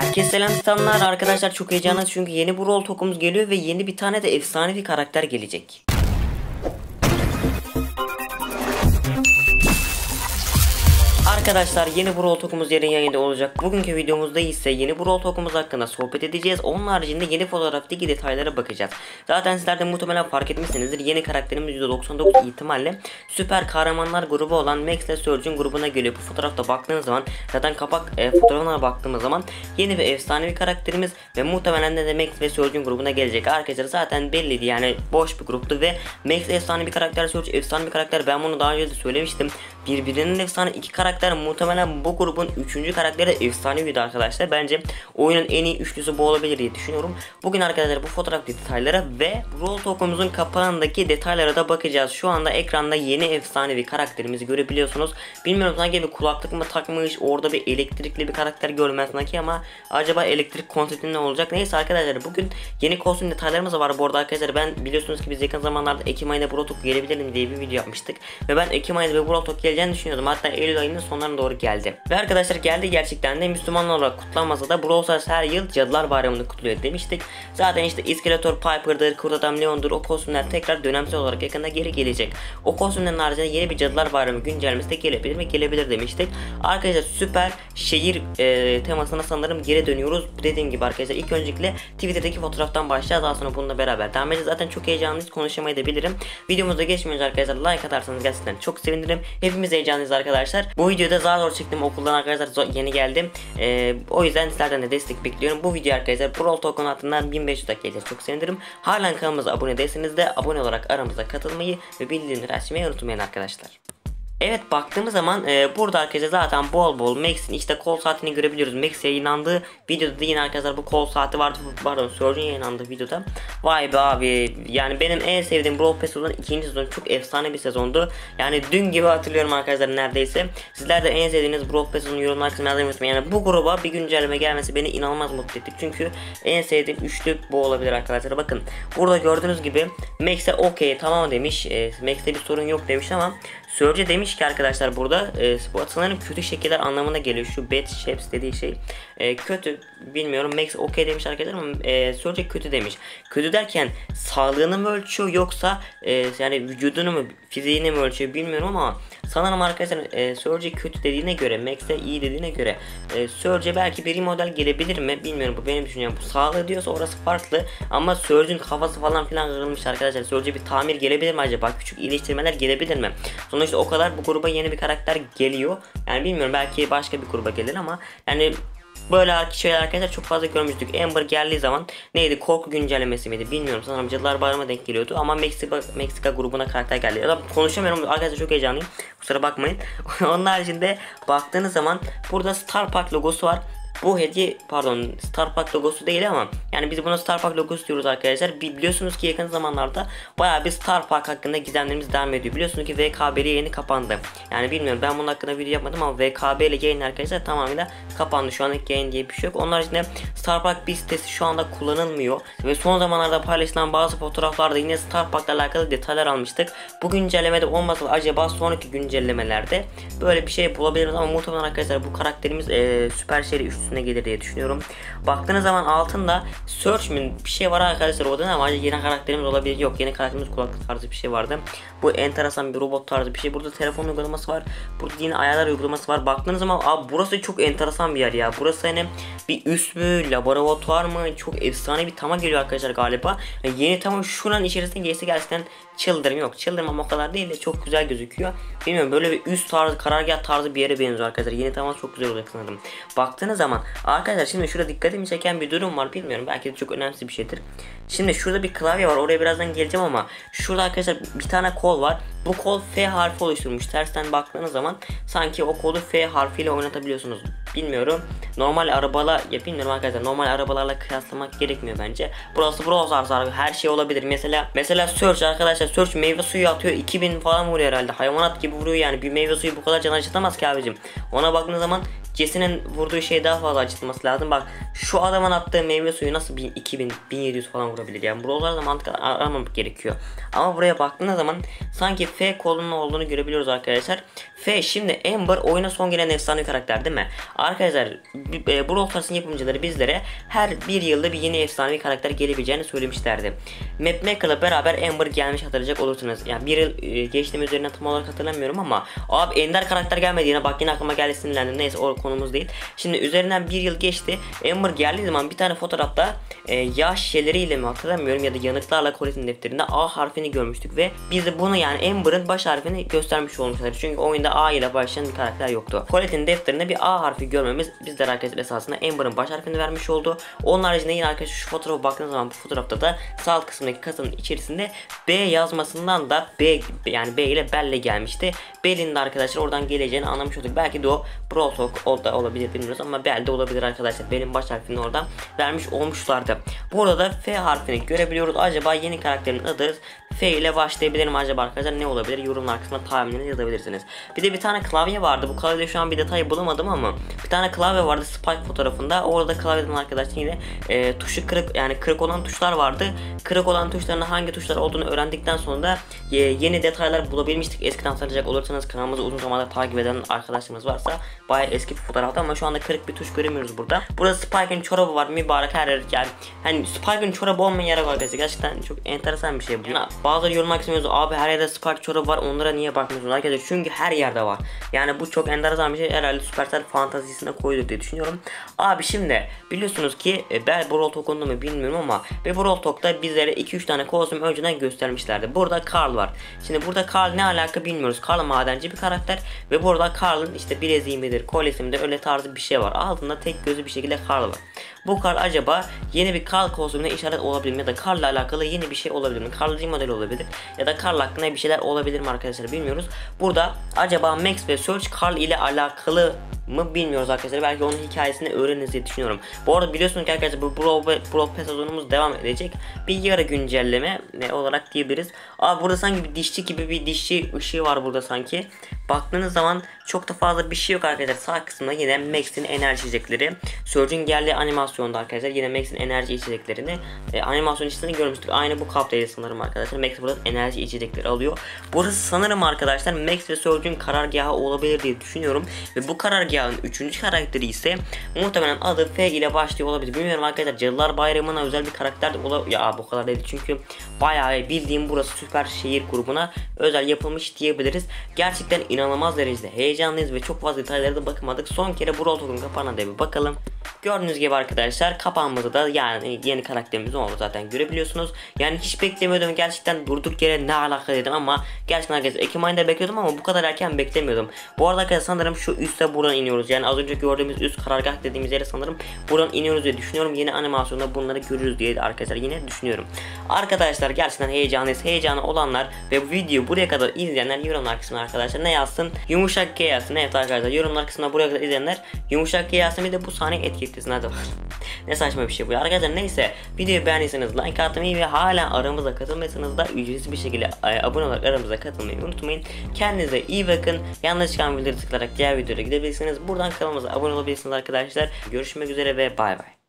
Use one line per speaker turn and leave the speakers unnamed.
Herkese selam standlar arkadaşlar çok heyecanlı çünkü yeni bu rol tokumuz geliyor ve yeni bir tane de efsane bir karakter gelecek. Arkadaşlar yeni Brawl Talk'umuz yarın yayında olacak. Bugünkü videomuzda ise yeni Brawl Talk'umuz hakkında sohbet edeceğiz. Onun haricinde yeni fotoğraftaki detaylara bakacağız. Zaten sizler de muhtemelen fark etmişsinizdir. Yeni karakterimiz %99 ihtimalle süper kahramanlar grubu olan Max ile Surge'ün grubuna geliyor. Bu fotoğrafta baktığınız zaman zaten kapak e, fotoğrafına baktığımız zaman yeni ve efsanevi karakterimiz ve muhtemelen de, de Max ve Surge'ün grubuna gelecek. Arkadaşlar zaten belliydi yani boş bir gruptu ve Max efsane bir karakter, Surge efsane bir karakter. Ben bunu daha önce de söylemiştim. Birbirinin efsane iki karakter muhtemelen bu grubun üçüncü karakteri de efsaneviydi arkadaşlar. Bence oyunun en iyi üçlüsü bu olabilir diye düşünüyorum. Bugün arkadaşlar bu fotoğraf detaylara ve Brawl Talk'umuzun kapağındaki detaylara da bakacağız. Şu anda ekranda yeni efsanevi karakterimizi görebiliyorsunuz. Bilmiyorum sanki bir kulaklık mı takmış orada bir elektrikli bir karakter görmez sanki ama acaba elektrik konsepti ne olacak? Neyse arkadaşlar bugün yeni kostüm detaylarımız var bu arada arkadaşlar. Ben biliyorsunuz ki biz yakın zamanlarda Ekim ayında Brawl Talk gelebilir diye bir video yapmıştık. Ve ben Ekim ayında Brawl Talk geleceğini düşünüyordum. Hatta Eylül ayının sonlarına doğru geldi. Ve arkadaşlar geldi gerçekten de Müslümanlar olarak kutlanmasa da Brawl Stars her yıl Cadılar Bayramı'nı kutluyor demiştik. Zaten işte İskeletor, Piper'dır, Kurt Adam Leon'dur o kostümler tekrar dönemsel olarak yakında geri gelecek. O kostümlerin haricinde yeni bir Cadılar Bayramı güncellemesi de gelebilir mi? Gelebilir demiştik. Arkadaşlar süper şehir e, temasına sanırım geri dönüyoruz. Dediğim gibi arkadaşlar ilk öncelikle Twitter'daki fotoğraftan başlayacağız. Daha sonra bununla beraber devam edeceğiz. Zaten çok heyecanlıyız konuşamayı da bilirim. Videomuza geçmeyince arkadaşlar like atarsanız gerçekten çok sevinirim. Hepimiz heyecanlıyız arkadaşlar. Bu videoda zar zor çıktım okuldan arkadaşlar yeni geldim. Ee, o yüzden sizlerden de destek bekliyorum. Bu video arkadaşlar Brawl Talk'un hattından 1500 dakika çok sevinirim. Halen kanalımıza abone değilseniz de abone olarak aramıza katılmayı ve bildirimleri açmayı unutmayın arkadaşlar. Evet baktığımız zaman e, burada arkadaşlar zaten bol bol Max'in işte kol saatini görebiliyoruz. Max yayınlandığı videoda da yine arkadaşlar bu kol saati vardı. Pardon Surge'un yayınlandığı videoda. Vay be abi yani benim en sevdiğim Brawl Pass olan ikinci sezon çok efsane bir sezondu. Yani dün gibi hatırlıyorum arkadaşlar neredeyse. Sizler de en sevdiğiniz Brawl Pass'ın yorumlar kısmına yazmayı unutmayın. Yani bu gruba bir güncelleme gelmesi beni inanılmaz mutlu etti. Çünkü en sevdiğim üçlü bu olabilir arkadaşlar. Bakın burada gördüğünüz gibi Max'e okey tamam demiş. E, Max'te bir sorun yok demiş ama Surge demiş ki arkadaşlar burada e, bu sanırım kötü şekiller anlamına geliyor. Şu bad shapes dediği şey e, kötü bilmiyorum. Max okey demiş arkadaşlar ama e, Surge kötü demiş. Kötü derken sağlığını mı ölçüyor yoksa e, yani vücudunu mu fiziğini mi ölçüyor bilmiyorum ama sanırım arkadaşlar e, Surge kötü dediğine göre Max'e iyi dediğine göre e, Surge belki bir model gelebilir mi bilmiyorum bu benim düşüncem. Bu sağlığı diyorsa orası farklı ama Surge'ün kafası falan filan kırılmış arkadaşlar. Surge bir tamir gelebilir mi acaba? Küçük iyileştirmeler gelebilir mi? Sonuçta o kadar bu gruba yeni bir karakter geliyor. Yani bilmiyorum belki başka bir gruba gelir ama yani Böyle şeyler arkadaşlar çok fazla görmüştük. Amber geldiği zaman neydi korku güncellemesi miydi bilmiyorum. Sanırım Cadılar Bayramı'na denk geliyordu. Ama Meksika, Meksika grubuna karakter geldi. Ya konuşamıyorum arkadaşlar çok heyecanlıyım. Kusura bakmayın. Onun haricinde baktığınız zaman burada Star Park logosu var. Bu hediye pardon Star Park logosu değil ama yani biz buna Star Park logosu diyoruz arkadaşlar. Biliyorsunuz ki yakın zamanlarda baya bir Star Park hakkında gizemlerimiz devam ediyor. Biliyorsunuz ki VKB'li yayını kapandı. Yani bilmiyorum ben bunun hakkında video yapmadım ama VKB'li yayın arkadaşlar tamamıyla kapandı. Şu anlık yayın diye bir şey yok. Onun haricinde Star Park bir sitesi şu anda kullanılmıyor. Ve son zamanlarda paylaşılan bazı fotoğraflarda yine Star Park'la alakalı detaylar almıştık. Bu güncellemede olmasa acaba sonraki güncellemelerde böyle bir şey bulabiliriz ama muhtemelen arkadaşlar bu karakterimiz e, Süper Seri 3 üstüne gelir diye düşünüyorum. Baktığınız zaman altında search mi bir şey var arkadaşlar o da ama yeni karakterimiz olabilir. Yok yeni karakterimiz kulaklık tarzı bir şey vardı. Bu enteresan bir robot tarzı bir şey. Burada telefon uygulaması var. Burada yine ayarlar uygulaması var. Baktığınız zaman abi burası çok enteresan bir yer ya. Burası hani bir üst mü, laboratuvar mı? Çok efsane bir tama geliyor arkadaşlar galiba. Yani yeni tamam şuranın içerisinde geçse gerçekten çıldırım yok. Çıldırmam o kadar değil de çok güzel gözüküyor. Bilmiyorum böyle bir üst tarzı karargah tarzı bir yere benziyor arkadaşlar. Yeni tamam çok güzel olacak sanırım. Baktığınız zaman arkadaşlar şimdi şurada dikkatimi çeken bir durum var. Bilmiyorum belki de çok önemli bir şeydir. Şimdi şurada bir klavye var. Oraya birazdan geleceğim ama şurada arkadaşlar bir tane kol var. Bu kol F harfi oluşturmuş. Tersten baktığınız zaman sanki o kolu F harfiyle oynatabiliyorsunuz. Bilmiyorum. Normal arabala ya arkadaşlar. Normal arabalarla kıyaslamak gerekmiyor bence. Burası browser abi. Her şey olabilir. Mesela mesela search arkadaşlar search meyve suyu atıyor. 2000 falan vuruyor herhalde. Hayvanat gibi vuruyor yani. Bir meyve suyu bu kadar can acıtamaz ki abicim. Ona baktığınız zaman Jesse'nin vurduğu şey daha fazla acıtması lazım. Bak şu adamın attığı meyve suyu nasıl 1000, 2000, 1700 falan vurabilir yani. Buralarda mantık aramamak gerekiyor. Ama buraya baktığınız zaman sanki F kolunun olduğunu görebiliyoruz arkadaşlar. F şimdi Amber oyuna son gelen efsane karakter değil mi? Arkadaşlar e, Brawl Stars'ın yapımcıları bizlere her bir yılda bir yeni efsanevi karakter gelebileceğini söylemişlerdi. Mapmaker'la beraber Amber gelmiş hatırlayacak olursunuz. Yani bir yıl e, geçtiğim üzerine tam olarak hatırlamıyorum ama abi ender karakter gelmedi yine bak yine aklıma geldi sinirlendim. Neyse o konumuz değil. Şimdi üzerinden bir yıl geçti. Amber geldiği zaman bir tane fotoğrafta e, yaş şeyleriyle mi hatırlamıyorum ya da yanıklarla Colette'in defterinde A harfini görmüştük ve biz de bunu yani Amber'ın baş harfini göstermiş olmuşlar. Çünkü oyunda A ile başlayan bir karakter yoktu. Colette'in defterinde bir A harfi görmemiz bizler arkadaşlar esasında Amber'ın baş harfini vermiş oldu. Onun haricinde yine arkadaşlar şu fotoğrafa baktığınız zaman bu fotoğrafta da sağ alt kısmındaki kasanın içerisinde B yazmasından da B yani B ile Belle gelmişti. Bell'in de arkadaşlar oradan geleceğini anlamış olduk. Belki de o Brawl Talk o da olabilir bilmiyoruz ama Bell de olabilir arkadaşlar. Benim baş harfini oradan vermiş olmuşlardı. Burada da F harfini görebiliyoruz. Acaba yeni karakterin adı F ile başlayabilir mi acaba arkadaşlar? Ne olabilir? Yorumlar kısmına tahminini yazabilirsiniz. Bir de bir tane klavye vardı. Bu klavyede şu an bir detay bulamadım ama bir tane klavye vardı Spike fotoğrafında. Orada klavyeden arkadaşlar yine e, tuşu kırık yani kırık olan tuşlar vardı. Kırık olan tuşların hangi tuşlar olduğunu öğrendikten sonra da e, yeni detaylar bulabilmiştik. Eskiden hatırlayacak olursanız kanalımızı uzun zamandır takip eden arkadaşlarımız varsa bayağı eski fotoğrafta ama şu anda kırık bir tuş göremiyoruz burada. Burada Spike'ın çorabı var mübarek her yer yani hani Spike'ın çorabı olmayan yere var. Gerçekten çok enteresan bir şey bu. Yani bazıları yorumlar istemiyoruz abi her yerde Spike çorabı var onlara niye bakmıyorsunuz arkadaşlar çünkü her yerde var. Yani bu çok enteresan bir şey herhalde Supercell fantazisine koydu diye düşünüyorum. Abi şimdi biliyorsunuz ki e, ben Brawl Talk'unda mı bilmiyorum ama ve Brawl Talk'ta bizlere 2-3 tane kostüm önceden göstermişlerdi. Burada Carl var. Şimdi burada Carl ne alaka bilmiyoruz. Carl madenci bir karakter ve burada Carl'ın işte bileziği midir, kolyesi midir öyle tarzı bir şey var. Altında tek gözü bir şekilde Carl var. Bu Carl acaba yeni bir Carl kostümüne işaret olabilir mi ya da Carl'la alakalı yeni bir şey olabilir mi? Carl model olabilir ya da Carl hakkında bir şeyler olabilir mi arkadaşlar bilmiyoruz. Burada acaba Max ve Search Carl ile alakalı mı bilmiyoruz arkadaşlar. Belki onun hikayesini öğreniriz diye düşünüyorum. Bu arada biliyorsunuz ki arkadaşlar bu Brawl, Brawl Pass sezonumuz devam edecek. Bir yarı güncelleme ne olarak diyebiliriz. Abi burada sanki bir dişçi gibi bir dişçi ışığı var burada sanki. Baktığınız zaman çok da fazla bir şey yok arkadaşlar. Sağ kısmında yine Max'in enerji içecekleri. Surge'ün geldiği animasyonda arkadaşlar yine Max'in enerji içeceklerini e, animasyon içeceğini görmüştük. Aynı bu kaptaydı sanırım arkadaşlar. Max burada enerji içecekleri alıyor. Burası sanırım arkadaşlar Max ve Surge'ün karargahı olabilir diye düşünüyorum. Ve bu karargahın 3. karakteri ise muhtemelen adı F ile başlıyor olabilir. Bilmiyorum arkadaşlar Cadılar Bayramı'na özel bir karakter de olabilir. Ya bu kadar değil çünkü bayağı bildiğim burası süper şehir grubuna özel yapılmış diyebiliriz. Gerçekten inanılmaz derecede heyecanlıyız ve çok fazla detaylara da bakmadık. Son kere bu Talk'un kapağına da bir bakalım. Gördüğünüz gibi arkadaşlar kapağımızda da yani yeni karakterimiz oldu zaten görebiliyorsunuz. Yani hiç beklemiyordum gerçekten durduk yere ne alaka dedim ama gerçekten arkadaşlar Ekim ayında bekliyordum ama bu kadar erken beklemiyordum. Bu arada arkadaşlar sanırım şu üstte buradan iniyoruz. Yani az önce gördüğümüz üst karargah dediğimiz yere sanırım buradan iniyoruz diye düşünüyorum. Yeni animasyonda bunları görürüz diye arkadaşlar yine düşünüyorum. Arkadaşlar gerçekten heyecanlıyız. Heyecanı olanlar ve bu videoyu buraya kadar izleyenler yorumlar kısmına arkadaşlar ne yazsın? Yumuşak G yazsın. Evet arkadaşlar yorumlar kısmına buraya kadar izleyenler yumuşak G bir de bu sahne etiketlesin hadi ne saçma bir şey bu. Arkadaşlar neyse videoyu beğendiyseniz like atmayı ve hala aramıza katılmaysanız da ücretsiz bir şekilde e, abone olarak aramıza katılmayı unutmayın. Kendinize iyi bakın. Yanlış çıkan videoları tıklayarak diğer videoya gidebilirsiniz. Buradan kanalımıza abone olabilirsiniz arkadaşlar. Görüşmek üzere ve bay bay.